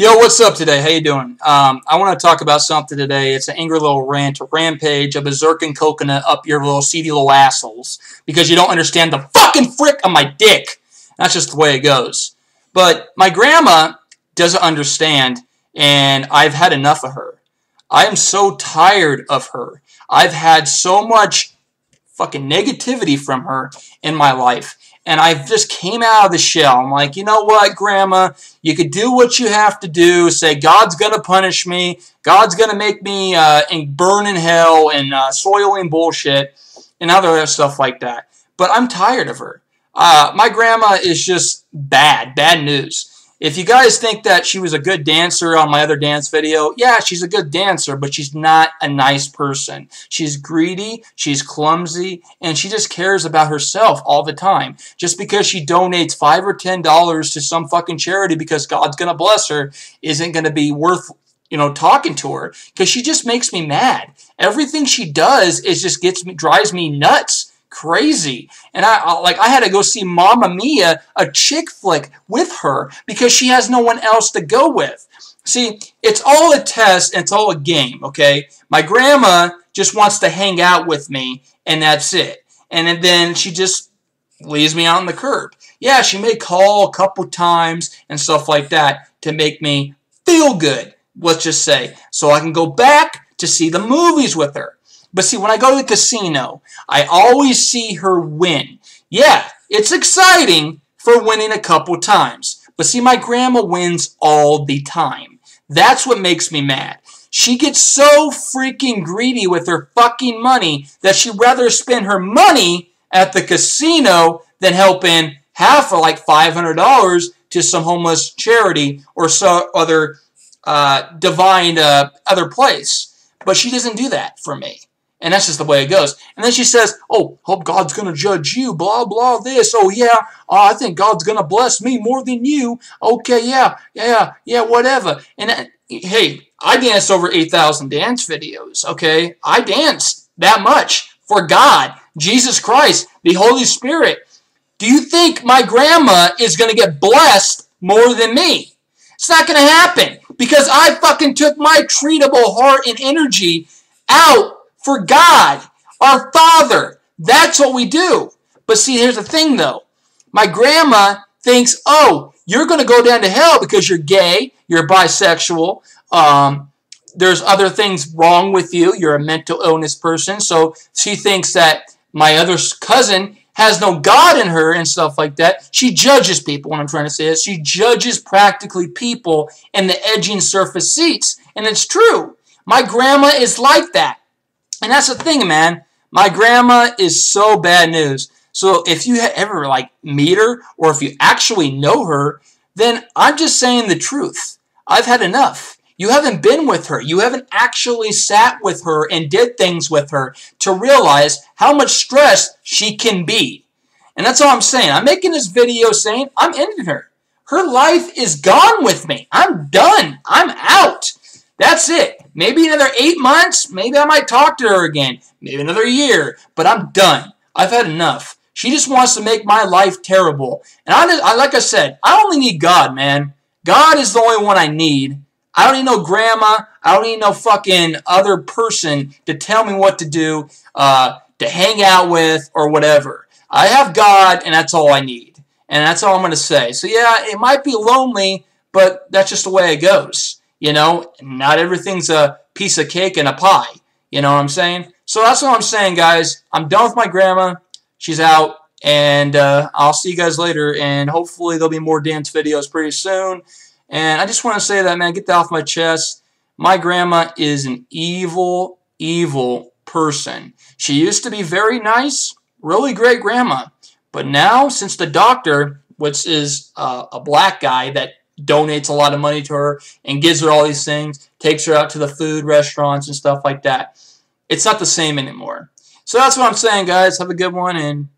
Yo, what's up today? How you doing? Um, I want to talk about something today. It's an angry little rant, a rampage, a berserking coconut up your little seedy little assholes because you don't understand the fucking frick of my dick. That's just the way it goes. But my grandma doesn't understand, and I've had enough of her. I am so tired of her. I've had so much fucking negativity from her in my life and I just came out of the shell. I'm like, you know what, Grandma? You could do what you have to do. Say, God's going to punish me. God's going to make me uh, burn in hell and uh, soiling bullshit and other stuff like that. But I'm tired of her. Uh, my grandma is just bad, bad news. If you guys think that she was a good dancer on my other dance video, yeah, she's a good dancer, but she's not a nice person. She's greedy, she's clumsy, and she just cares about herself all the time. Just because she donates 5 or $10 to some fucking charity because God's going to bless her isn't going to be worth you know, talking to her because she just makes me mad. Everything she does is just gets me, drives me nuts crazy. And I, I, like I had to go see Mamma Mia, a chick flick, with her because she has no one else to go with. See, it's all a test and it's all a game, okay? My grandma just wants to hang out with me and that's it. And then she just leaves me out on the curb. Yeah, she may call a couple times and stuff like that to make me feel good, let's just say, so I can go back to see the movies with her. But see, when I go to the casino, I always see her win. Yeah, it's exciting for winning a couple times. But see, my grandma wins all the time. That's what makes me mad. She gets so freaking greedy with her fucking money that she'd rather spend her money at the casino than helping half for like $500 to some homeless charity or some other uh, divine uh, other place. But she doesn't do that for me. And that's just the way it goes. And then she says, oh, hope God's going to judge you, blah, blah, this. Oh, yeah, uh, I think God's going to bless me more than you. Okay, yeah, yeah, yeah, whatever. And uh, hey, I danced over 8,000 dance videos, okay? I danced that much for God, Jesus Christ, the Holy Spirit. Do you think my grandma is going to get blessed more than me? It's not going to happen because I fucking took my treatable heart and energy out for God, our Father. That's what we do. But see, here's the thing though. My grandma thinks, oh, you're going to go down to hell because you're gay, you're bisexual, um, there's other things wrong with you, you're a mental illness person. So she thinks that my other cousin has no God in her and stuff like that. She judges people, what I'm trying to say is she judges practically people in the edging surface seats. And it's true. My grandma is like that. And that's the thing, man. My grandma is so bad news. So if you ever like meet her or if you actually know her, then I'm just saying the truth. I've had enough. You haven't been with her. You haven't actually sat with her and did things with her to realize how much stress she can be. And that's all I'm saying. I'm making this video saying I'm ending her. Her life is gone with me. I'm done. I'm out. That's it. Maybe another eight months. Maybe I might talk to her again. Maybe another year. But I'm done. I've had enough. She just wants to make my life terrible. And I, like I said, I only need God, man. God is the only one I need. I don't need no grandma. I don't need no fucking other person to tell me what to do, uh, to hang out with, or whatever. I have God, and that's all I need. And that's all I'm going to say. So, yeah, it might be lonely, but that's just the way it goes. You know, not everything's a piece of cake and a pie. You know what I'm saying? So that's what I'm saying, guys. I'm done with my grandma. She's out. And uh, I'll see you guys later. And hopefully there'll be more dance videos pretty soon. And I just want to say that, man, get that off my chest. My grandma is an evil, evil person. She used to be very nice, really great grandma. But now, since the doctor, which is uh, a black guy that donates a lot of money to her and gives her all these things, takes her out to the food restaurants and stuff like that. It's not the same anymore. So that's what I'm saying, guys. Have a good one, and